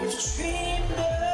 You've dreamed